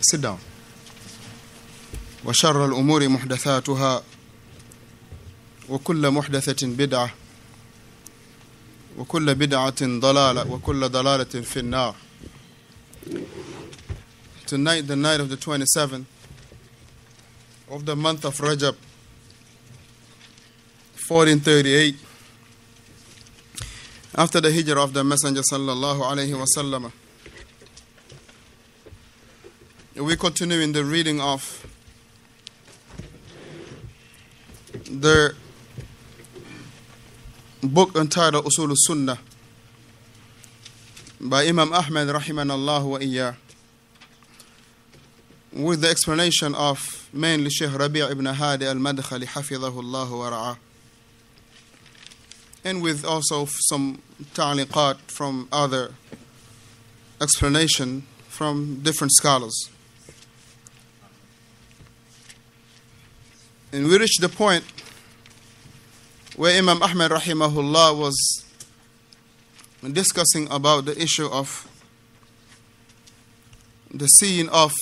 Sit down. وشر الأمور محدثاتها وكل محدثة بدعة وكل بدعة ضلالة وكل ضلالة في النار Tonight, the night of the 27th of the month of Rajab, 1438, after the hijrah of the Messenger sallallahu alaihi wasallam, we continue in the reading of the book entitled Usul Sunnah by Imam Ahmad rahimahullah wa iyyah with the explanation of mainly Sheikh Rabi' ibn Hadi al-Madkhali hafidhahullah wa ra'ah and with also some ta'liqat from other explanation from different scholars and we reached the point where Imam Ahmad rahimahullah was discussing about the issue of the seeing of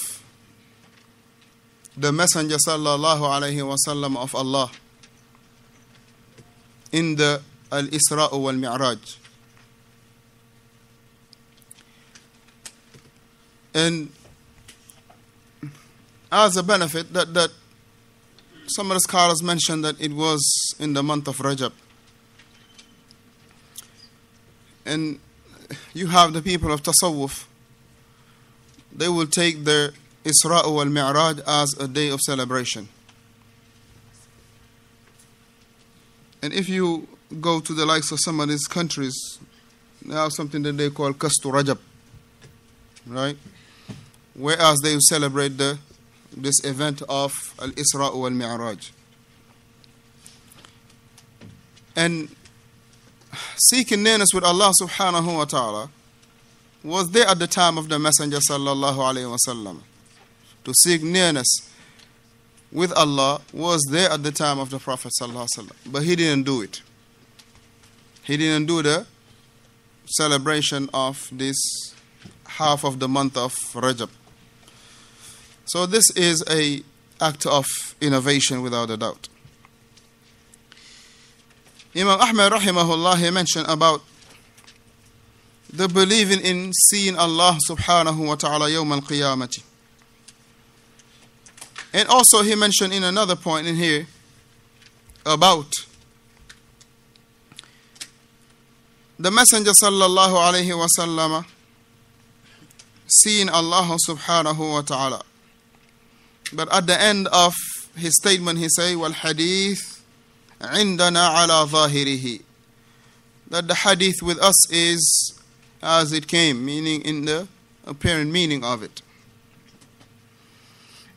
the Messenger sallallahu alaihi wasallam of Allah in the Al Isra wal Mi'raj. And as a benefit that that some of the scholars mentioned that it was in the month of Rajab. And you have the people of Tasawwuf, they will take their Isra wal Mi'raj as a day of celebration. And if you go to the likes of some of these countries, they have something that they call Kastu Rajab, right? Whereas they celebrate the this event of Al Isra wal Mi'raj. And seeking nearness with Allah subhanahu wa ta'ala was there at the time of the Messenger sallallahu alayhi wasallam. To seek nearness with Allah was there at the time of the Prophet sallallahu alayhi wasallam. But he didn't do it. He didn't do the celebration of this half of the month of Rajab. So this is a act of innovation without a doubt. Imam Ahmad rahimahullah he mentioned about the believing in seeing Allah subhanahu wa ta'ala yawm al-qiyamati. And also he mentioned in another point in here about the Messenger sallallahu alayhi wa sallam seeing Allah subhanahu wa ta'ala. But at the end of his statement, he say, "Wal hadith عندنا ala ظاهره." That the hadith with us is as it came, meaning in the apparent meaning of it.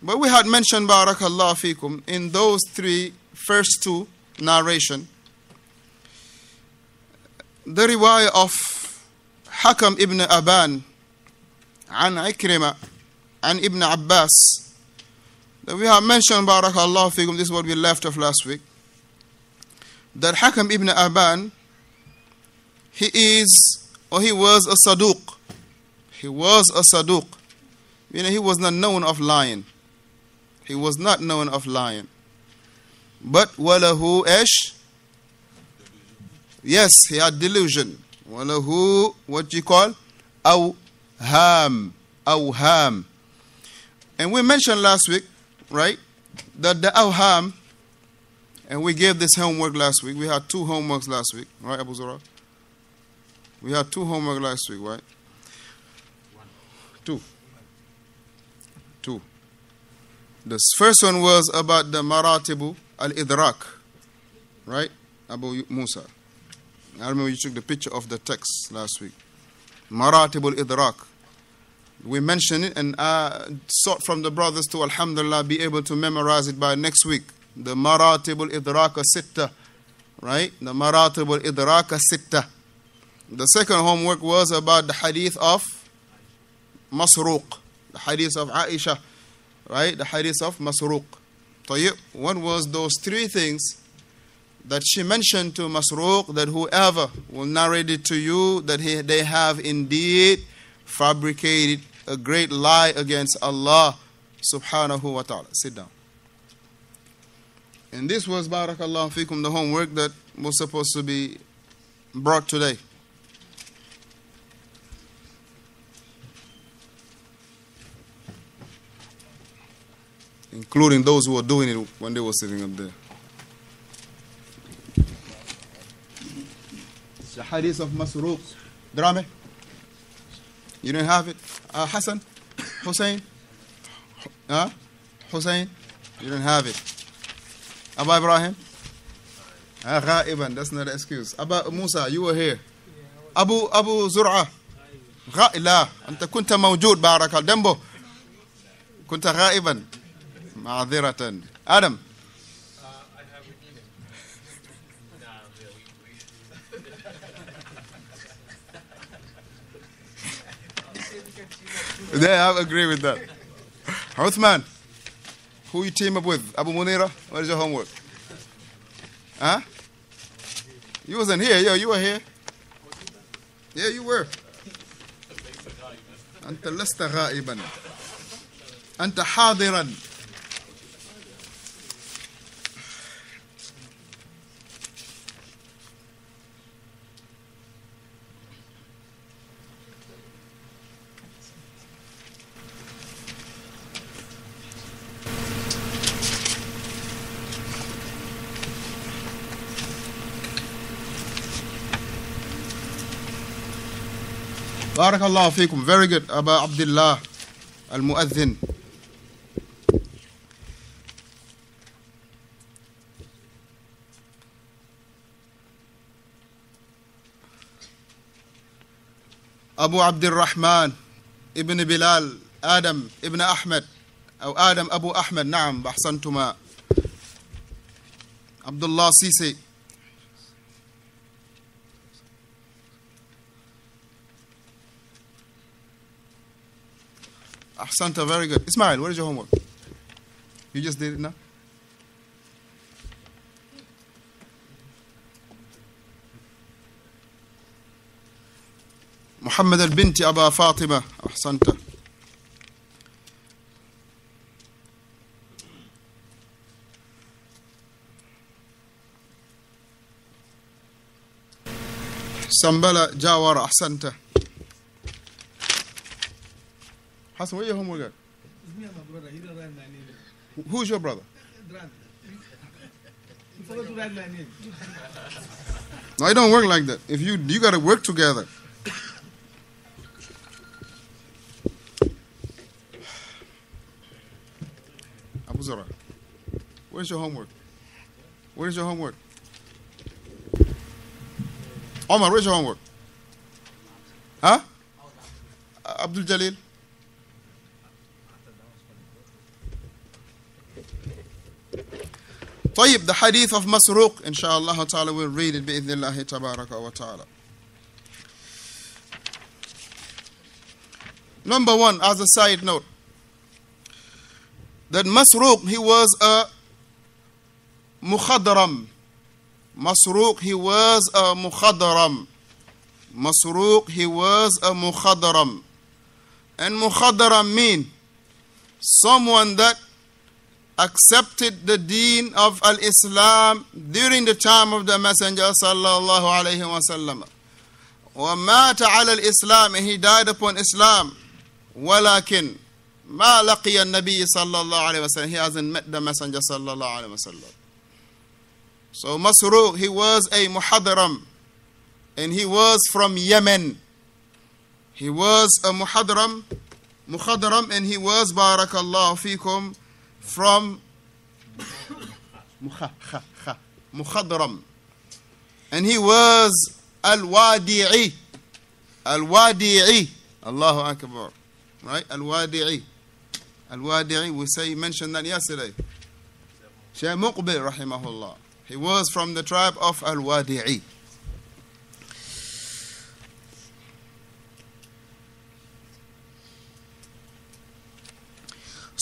But we had mentioned, barakallah fikum, in those three first two narration, the riwayah of Hakam ibn Aban, عن عكرمة, عن Ibn Abbas, that we have mentioned, barakallah fikum, this is what we left off last week, that Hakam ibn Aban, he is, or he was a Saduq. He was a Saduq. Know, he was not known of lying. He was not known of lying. But walahu ish. Yes, he had delusion. Walahu, what you call? Awham. Awham. And we mentioned last week right? That the awham, and we gave this homework last week. We had two homeworks last week, right, Abu Zura? We had two homework last week, right? Two. Two. The first one was about the maratibu al-idrak, right? Abu Musa. I remember you took the picture of the text last week. Maratibu al-idrak we mentioned it and I sought from the brothers to alhamdulillah be able to memorize it by next week the maratibul idraka sitta right the maratibul idraka sitta the second homework was about the hadith of masruq the hadith of aisha right the hadith of masruq طيب what was those three things that she mentioned to masruq that whoever will narrate it to you that he, they have indeed fabricated a great lie against Allah subhanahu wa ta'ala. Sit down. And this was barakallahu fikum the homework that was supposed to be brought today. Including those who were doing it when they were sitting up there. It's the hadith of Masruq. Drame? You don't have it? Uh, Hassan? Hussein? Huh? Hussein? You don't have it. Abba Ibrahim? Ah, غائبا, that's not an excuse. Abba Musa, you were here. Abu Abu Zur'a. غا... لا أنت كنت موجود بارك الله دمبو كنت غائبا معذرة آدم Yeah, I agree with that. Uthman, who you team up with? Abu Munira? What is your homework? Huh? You wasn't here. Yo, you were here. Yeah, you were. أنت لست غائبا أنت حاضرا بارك الله فيكم. Very good. أبا عبد الله المؤذن. أبو عبد الرحمن ابن بلال آدم ابن أحمد أو آدم أبو أحمد. نعم أحسنتما. عبد الله سيسي. Ahsanta, very good. Ismail, what is your homework? You just did it now? محمد البنت أبا فاطمة أحسنت سنبلة جاور أحسنت Hassan, where your homework at? Me and my brother, he don't write my name. Who- Who's your brother? Dran. He forgot to write my name. No, it don't work like that. If you you got to work together. Abu Zara, where's your homework? Where's your homework? Omar, where's your homework? Huh? Uh, Abdul Jalil? طيب the hadith of Masruq inshallah ta'ala we'll read it بإذن الله تبارك وتعالى Number one, as a side note, that Masruq, he was a mukhadram. Masruq, he was a mukhadram. Masruq, he was a mukhadram. And mukhadram mean someone that accepted the deen of al-Islam during the time of the Messenger sallallahu alayhi wa sallam. ومات على الإسلام and he died upon Islam ولكن ما لقي النبي صلى الله عليه وسلم he hasn't met the Messenger صلى الله عليه وسلم so Masruq he was a muhadram and he was from Yemen he was a muhadram muhadram and he was barakallahu fikum from muhadram and he was al-wadi'i. Al-wadi'i. Allahu akbar. Right? Al-wadi'i. Al-wadi'i we say mentioned that yesterday. Shaykh Muqbil rahimahullah. He was from the tribe of al-wadi'i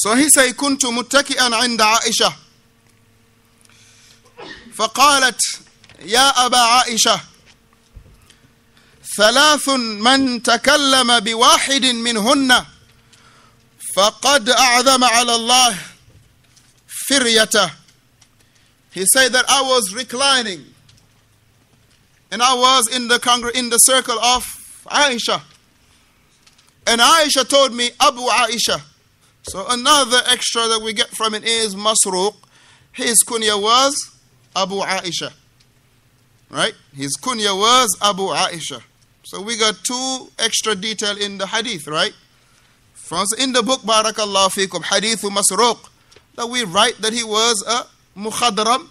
So he said كنت متكئا عند عائشة فقالت يا أبا عائشة ثلاث من تكلم بواحد منهن فقد أعظم على الله فريته he said that I was reclining and I was in the congr- in the circle of Aisha and Aisha told me Abu Aisha so another extra that we get from it is Masruq. His kunya was Abu Aisha. Right? His kunya was Abu Aisha. So we got two extra detail in the hadith right? From in the book Barakallahu fikum Hadith Masruq that we write that he was a Mukhadram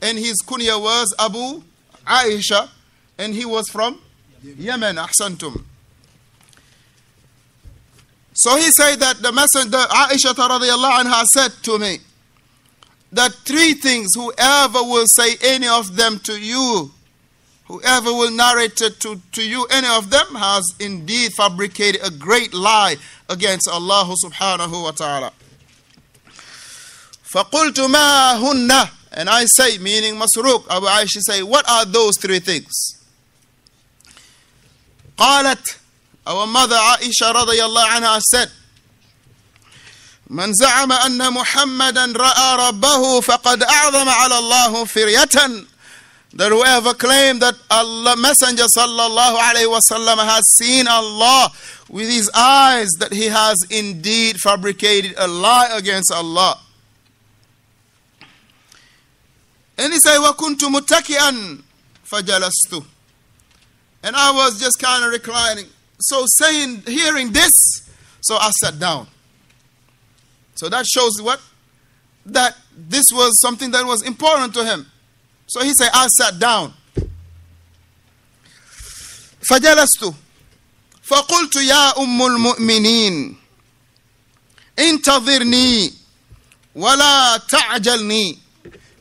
and his kunya was Abu Aisha and he was from Yemen. Ahsantum so he said that the messenger Aisha radiallahu anha said to me that three things whoever will say any of them to you whoever will narrate it to, to you any of them has indeed fabricated a great lie against Allah subhanahu wa ta'ala فقلت ما هن and I say meaning Masruq Abu Aisha say what are those three things قالت our mother Aisha رضي الله عنها said من زعم أن محمدا رأى ربه فقد أعظم على الله فرية that whoever claimed that Allah Messenger sallallahu alaihi wasallam has seen Allah with his eyes that he has indeed fabricated a lie against Allah and he said وَكُنْتُ مُتَّكِئًا فَجَلَسْتُ and I was just kind of reclining so saying hearing this so I sat down so that shows what that this was something that was important to him so he said I sat down فجلست فقلت يا أم المؤمنين انتظرني ولا تعجلني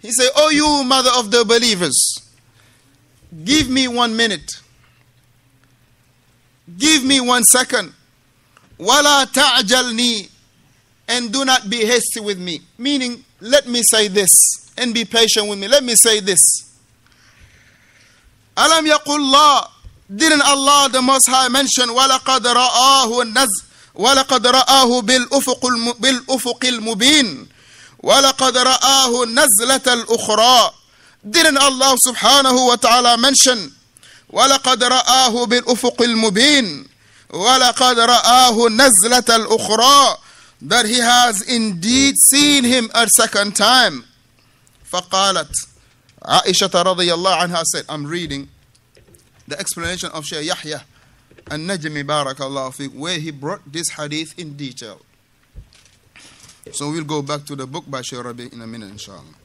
He said, Oh, you mother of the believers, give me one minute. Give me one second. وَلَا تَعْجَلْنِي And do not be hasty with me. Meaning, let me say this and be patient with me. Let me say this. أَلَمْ يَقُلْ اللَّهِ Didn't Allah the Most High mention وَلَقَدْ رَآهُ النَّزْ وَلَقَدْ رَآهُ بِالْأُفُقِ الم- بِالْأُفُقِ الْمُبِينِ ولقد رآه النزلة الأخرى Didn't Allah subhanahu wa ta'ala mention ولقد رآه بالأفق المبين ولقد رآه النزلة الأخرى that he has indeed seen him a second time فقالت عائشة رضي الله عنها said I'm reading the explanation of Shaykh Yahya النجمي بارك الله فيك where he brought this hadith in detail so we'll go back to the book by Shaykh Rabi in a minute inshallah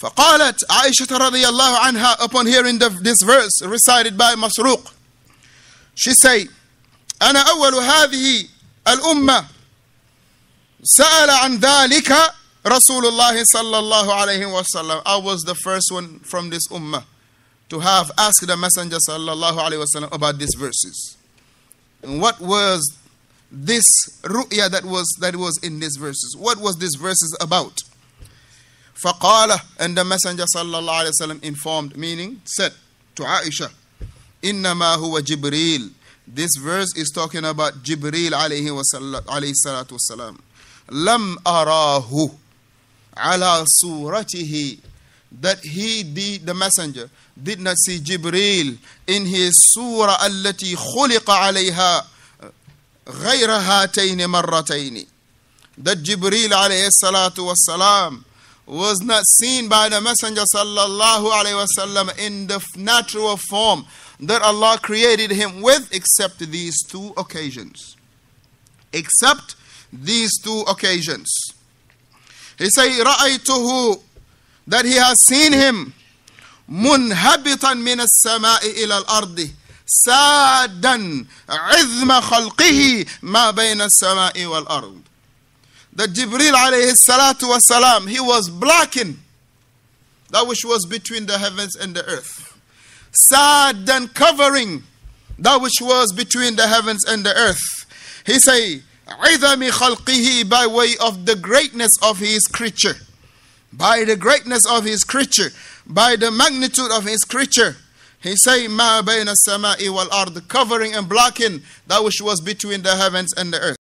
فقالت عائشة رضي الله عنها upon hearing the, this verse recited by مسروق she say أنا أول هذه الأمة سأل عن ذلك رسول الله صلى الله عليه وسلم I was the first one from this ummah to have asked the messenger صلى الله عليه وسلم about these verses and what was this ru'ya that was that was in these verses what was these verses about فقال and the messenger صلى الله عليه وسلم informed meaning said to Aisha إنما هو جبريل. This verse is talking about جبريل عليه الصلاة والسلام. لم أراه على صورته that he the, the messenger did not see جبريل in his سورة التي خلق عليها غير هاتين مرتين. That جبريل عليه الصلاة والسلام was not seen by the messenger sallallahu alaihi wasallam in the natural form that Allah created him with except these two occasions except these two occasions he say رأيته that he has seen him منهبطا من السماء إلى الأرض سادا عظم خلقه ما بين السماء والأرض that Jibril alayhi salatu wasalam, he was blocking that which was between the heavens and the earth. Sad and covering that which was between the heavens and the earth. He say, عِذَمِ خَلْقِهِ by way of the greatness of his creature. By the greatness of his creature. By the magnitude of his creature. He say ma bayna samai wal ard, covering and blocking that which was between the heavens and the earth.